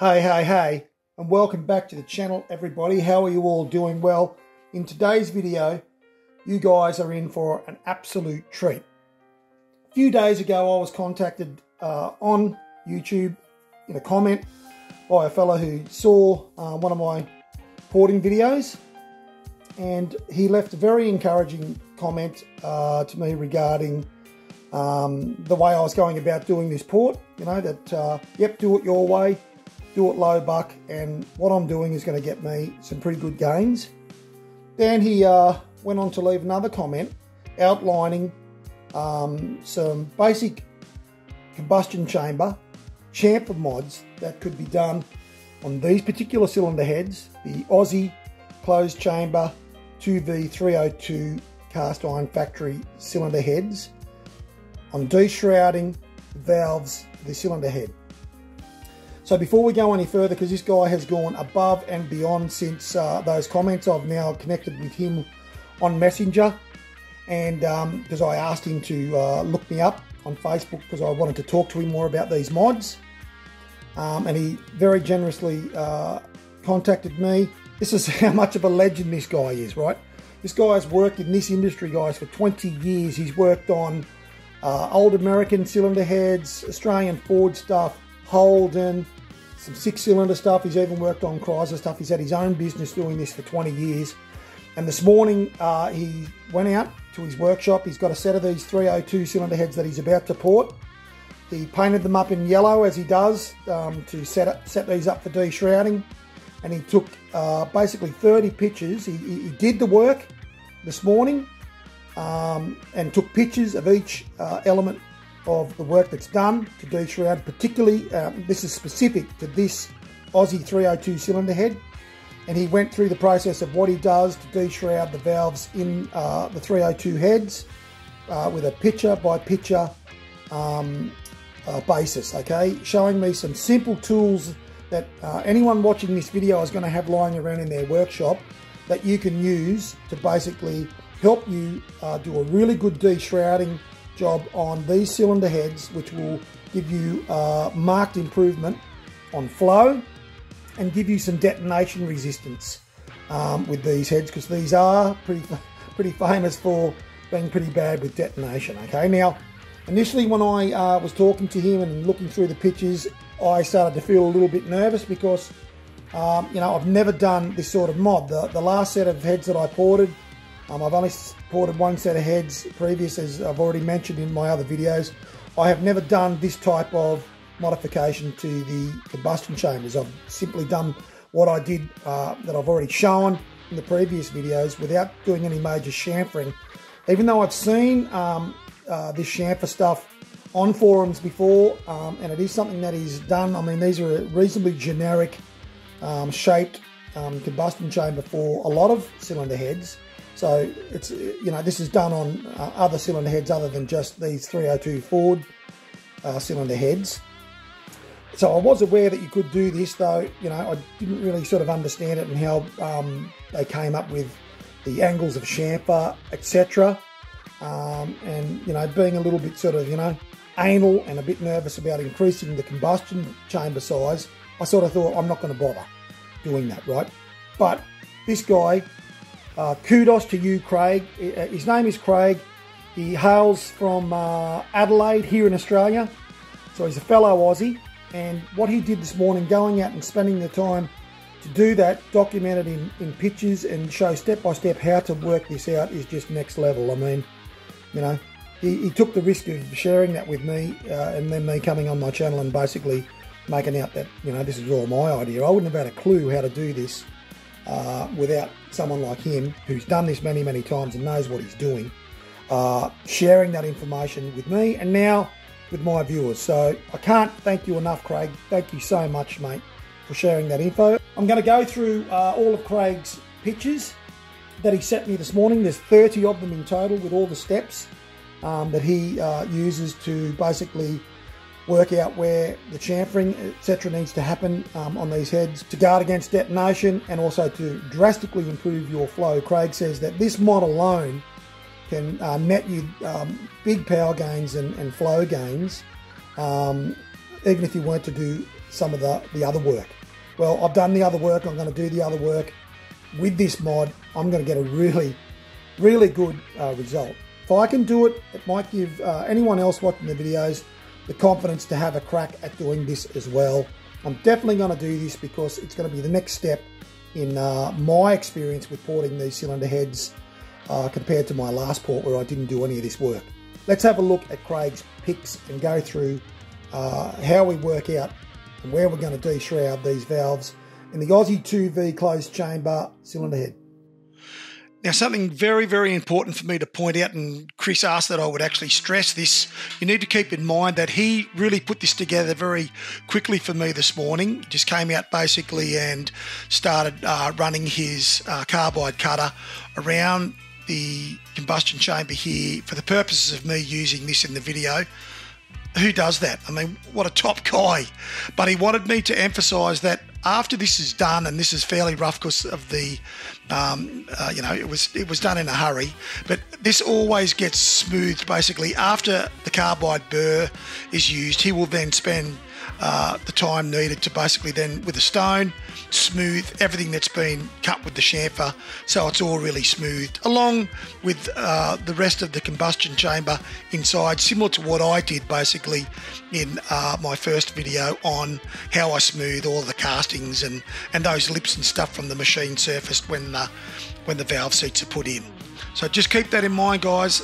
Hey, hey, hey, and welcome back to the channel, everybody. How are you all doing? Well, in today's video, you guys are in for an absolute treat. A few days ago, I was contacted uh, on YouTube in a comment by a fellow who saw uh, one of my porting videos and he left a very encouraging comment uh, to me regarding um, the way I was going about doing this port. You know, that, uh, yep, do it your way, do it low buck, and what I'm doing is going to get me some pretty good gains. Then he uh, went on to leave another comment outlining um, some basic combustion chamber chamfer mods that could be done on these particular cylinder heads, the Aussie closed chamber 2V302 cast iron factory cylinder heads on deshrouding valves the cylinder head. So before we go any further, because this guy has gone above and beyond since uh, those comments, I've now connected with him on Messenger and because um, I asked him to uh, look me up on Facebook because I wanted to talk to him more about these mods. Um, and he very generously uh, contacted me. This is how much of a legend this guy is, right? This guy has worked in this industry, guys, for 20 years. He's worked on uh, old American cylinder heads, Australian Ford stuff, Holden, some six-cylinder stuff. He's even worked on Chrysler stuff. He's had his own business doing this for 20 years. And this morning, uh, he went out to his workshop. He's got a set of these 302 cylinder heads that he's about to port. He painted them up in yellow as he does um, to set, up, set these up for deshrouding. And he took uh, basically 30 pictures. He, he, did the work this morning um, and took pictures of each uh, element of the work that's done to deshroud. Particularly, um, this is specific to this Aussie 302 cylinder head. And he went through the process of what he does to de-shroud the valves in uh, the 302 heads uh, with a picture by picture um, uh, basis, okay? Showing me some simple tools that uh, anyone watching this video is going to have lying around in their workshop that you can use to basically help you uh, do a really good deshrouding job on these cylinder heads, which will give you uh, marked improvement on flow and give you some detonation resistance um, with these heads because these are pretty, pretty famous for being pretty bad with detonation, okay? Now, Initially, when I uh, was talking to him and looking through the pictures, I started to feel a little bit nervous because, um, you know, I've never done this sort of mod. The, the last set of heads that I ported, um, I've only ported one set of heads previous, as I've already mentioned in my other videos. I have never done this type of modification to the combustion chambers. I've simply done what I did uh, that I've already shown in the previous videos without doing any major chamfering. Even though I've seen um, uh, this chamfer stuff on forums before, um, and it is something that is done. I mean, these are reasonably generic um, shaped um, combustion chamber for a lot of cylinder heads. So it's you know this is done on uh, other cylinder heads other than just these 302 Ford uh, cylinder heads. So I was aware that you could do this, though you know I didn't really sort of understand it and how um, they came up with the angles of chamfer, etc. Um, and, you know, being a little bit sort of, you know, anal and a bit nervous about increasing the combustion chamber size, I sort of thought I'm not going to bother doing that, right? But this guy, uh, kudos to you, Craig. Uh, his name is Craig. He hails from uh, Adelaide here in Australia. So he's a fellow Aussie. And what he did this morning, going out and spending the time to do that, documented in, in pictures and show step by step how to work this out is just next level. I mean, you know, he, he took the risk of sharing that with me uh, and then me coming on my channel and basically making out that, you know, this is all my idea. I wouldn't have had a clue how to do this uh, without someone like him who's done this many, many times and knows what he's doing, uh, sharing that information with me and now with my viewers. So I can't thank you enough, Craig. Thank you so much, mate, for sharing that info. I'm going to go through uh, all of Craig's pictures that he sent me this morning. There's 30 of them in total with all the steps um, that he uh, uses to basically work out where the chamfering, etc., needs to happen um, on these heads to guard against detonation and also to drastically improve your flow. Craig says that this mod alone can uh, net you um, big power gains and, and flow gains, um, even if you weren't to do some of the, the other work. Well, I've done the other work, I'm going to do the other work. With this mod, I'm going to get a really, really good uh, result. If I can do it, it might give uh, anyone else watching the videos the confidence to have a crack at doing this as well. I'm definitely going to do this because it's going to be the next step in uh, my experience with porting these cylinder heads uh, compared to my last port where I didn't do any of this work. Let's have a look at Craig's pics and go through uh, how we work out and where we're going to de-shroud these valves in the Aussie 2V closed chamber cylinder head. Now, something very, very important for me to point out, and Chris asked that I would actually stress this. You need to keep in mind that he really put this together very quickly for me this morning. Just came out basically and started uh, running his uh, carbide cutter around the combustion chamber here for the purposes of me using this in the video who does that? I mean, what a top guy. But he wanted me to emphasize that after this is done, and this is fairly rough because of the, um, uh, you know, it was it was done in a hurry. But this always gets smoothed basically after the carbide burr is used. He will then spend uh, the time needed to basically then with a stone smooth everything that's been cut with the chamfer so it's all really smoothed along with uh, the rest of the combustion chamber inside similar to what I did basically in uh, my first video on how I smooth all the castings and and those lips and stuff from the machine surface when the, when the valve seats are put in. So just keep that in mind guys.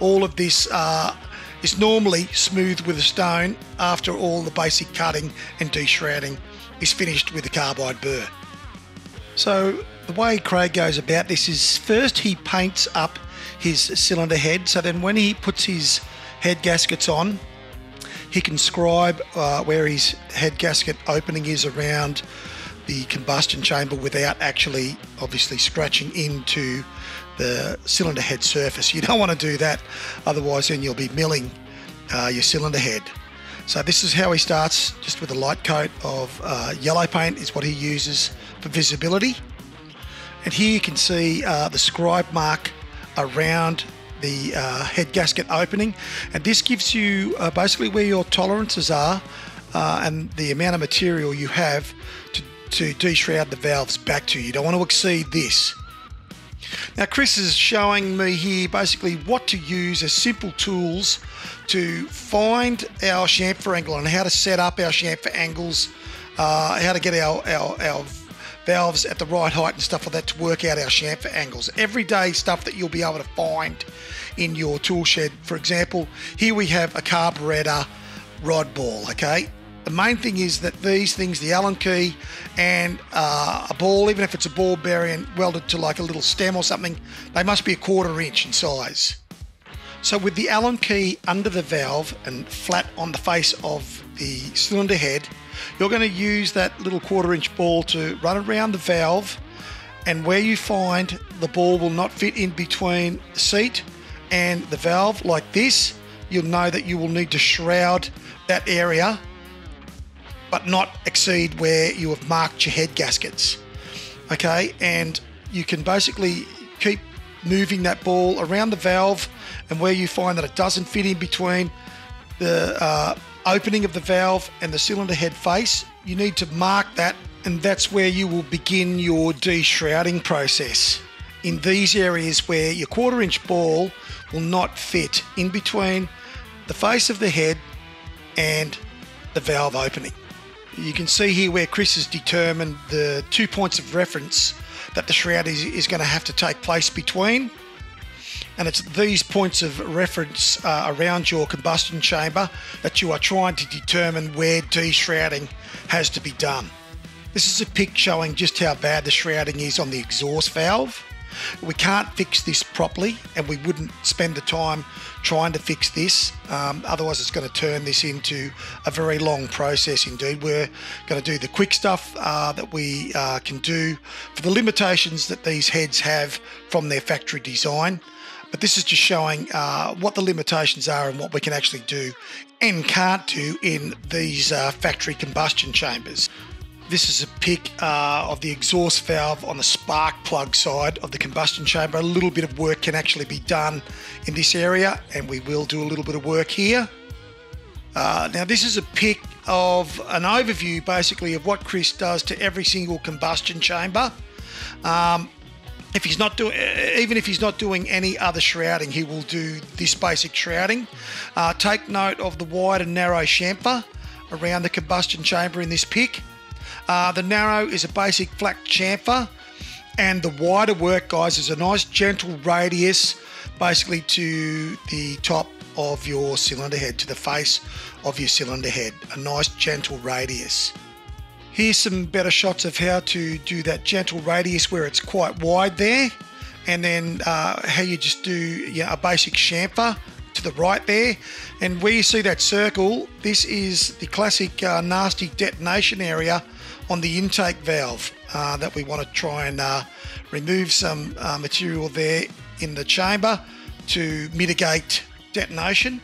All of this uh, is normally smoothed with a stone after all the basic cutting and deshrouding is finished with the carbide burr. So the way Craig goes about this is first he paints up his cylinder head so then when he puts his head gaskets on he can scribe uh, where his head gasket opening is around the combustion chamber without actually obviously scratching into the cylinder head surface. You don't want to do that, otherwise then you'll be milling uh, your cylinder head. So this is how he starts, just with a light coat of uh, yellow paint is what he uses for visibility. And here you can see uh, the scribe mark around the uh, head gasket opening. And this gives you uh, basically where your tolerances are uh, and the amount of material you have to, to deshroud the valves back to. You don't want to exceed this. Now Chris is showing me here basically what to use as simple tools to find our chamfer angle and how to set up our chamfer angles, uh, how to get our, our, our valves at the right height and stuff like that to work out our chamfer angles. Everyday stuff that you'll be able to find in your tool shed. For example, here we have a carburetor rod ball, okay? The main thing is that these things, the Allen key and uh, a ball, even if it's a ball bearing welded to like a little stem or something, they must be a quarter inch in size. So with the Allen key under the valve and flat on the face of the cylinder head, you're going to use that little quarter inch ball to run around the valve and where you find the ball will not fit in between the seat and the valve like this, you'll know that you will need to shroud that area but not exceed where you have marked your head gaskets. Okay, and you can basically keep moving that ball around the valve and where you find that it doesn't fit in between the uh, opening of the valve and the cylinder head face, you need to mark that and that's where you will begin your deshrouding process. In these areas where your quarter inch ball will not fit in between the face of the head and the valve opening. You can see here where Chris has determined the two points of reference that the shroud is, is going to have to take place between. And it's these points of reference uh, around your combustion chamber that you are trying to determine where deshrouding has to be done. This is a pic showing just how bad the shrouding is on the exhaust valve. We can't fix this properly, and we wouldn't spend the time trying to fix this. Um, otherwise, it's going to turn this into a very long process indeed. We're going to do the quick stuff uh, that we uh, can do for the limitations that these heads have from their factory design. But this is just showing uh, what the limitations are and what we can actually do and can't do in these uh, factory combustion chambers. This is a pic uh, of the exhaust valve on the spark plug side of the combustion chamber. A little bit of work can actually be done in this area and we will do a little bit of work here. Uh, now this is a pic of an overview basically of what Chris does to every single combustion chamber. Um, if he's not doing, even if he's not doing any other shrouding, he will do this basic shrouding. Uh, take note of the wide and narrow chamfer around the combustion chamber in this pic. Uh, the narrow is a basic flat chamfer, and the wider work, guys, is a nice gentle radius, basically to the top of your cylinder head, to the face of your cylinder head. A nice gentle radius. Here's some better shots of how to do that gentle radius where it's quite wide there. And then uh, how you just do you know, a basic chamfer to the right there. And where you see that circle, this is the classic uh, nasty detonation area on the intake valve uh, that we want to try and uh, remove some uh, material there in the chamber to mitigate detonation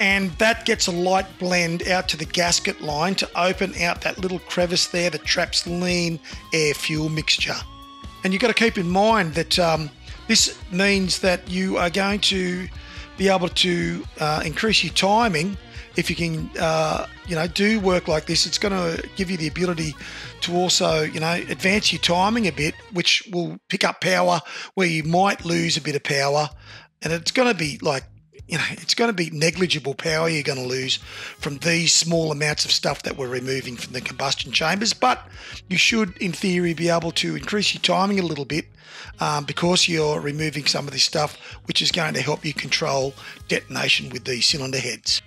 and that gets a light blend out to the gasket line to open out that little crevice there that traps lean air fuel mixture. And you've got to keep in mind that um, this means that you are going to be able to uh, increase your timing if you can, uh, you know, do work like this. It's going to give you the ability to also, you know, advance your timing a bit, which will pick up power where you might lose a bit of power. And it's going to be like you know, it's going to be negligible power you're going to lose from these small amounts of stuff that we're removing from the combustion chambers. But you should, in theory, be able to increase your timing a little bit um, because you're removing some of this stuff, which is going to help you control detonation with these cylinder heads.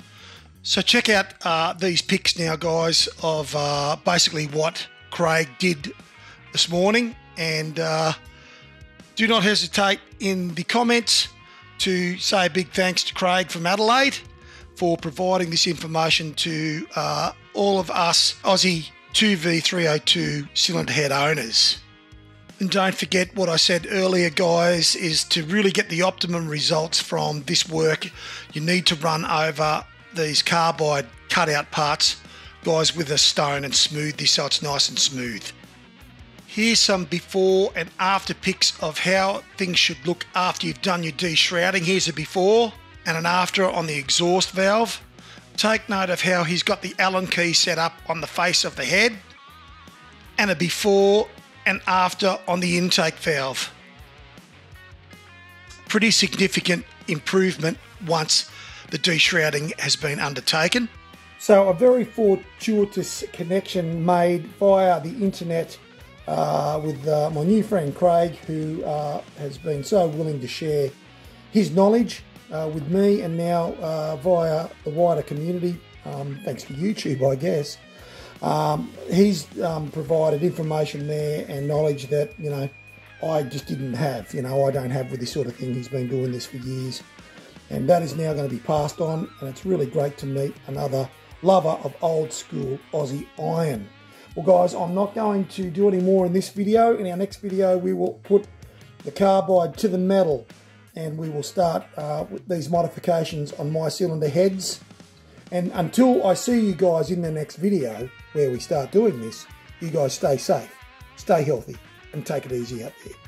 So check out uh, these pics now, guys, of uh, basically what Craig did this morning. And uh, do not hesitate in the comments to say a big thanks to Craig from Adelaide for providing this information to uh, all of us Aussie 2V302 cylinder head owners. And don't forget what I said earlier, guys, is to really get the optimum results from this work, you need to run over these carbide cutout parts, guys, with a stone and smooth this so it's nice and smooth. Here's some before and after pics of how things should look after you've done your deshrouding. Here's a before and an after on the exhaust valve. Take note of how he's got the Allen key set up on the face of the head and a before and after on the intake valve. Pretty significant improvement once the deshrouding has been undertaken. So a very fortuitous connection made via the internet uh, with uh, my new friend Craig, who uh, has been so willing to share his knowledge uh, with me and now uh, via the wider community, um, thanks to YouTube, I guess. Um, he's um, provided information there and knowledge that, you know, I just didn't have. You know, I don't have with this sort of thing. He's been doing this for years. And that is now going to be passed on. And it's really great to meet another lover of old school Aussie iron. Well guys, I'm not going to do any more in this video. In our next video, we will put the carbide to the metal and we will start uh, with these modifications on my cylinder heads. And until I see you guys in the next video where we start doing this, you guys stay safe, stay healthy, and take it easy out there.